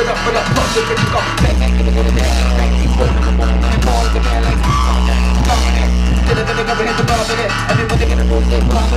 it up, gonna the the moon, more than man, like, come on, come